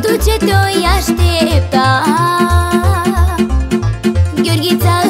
duce, te-o aștepta? Gheorghița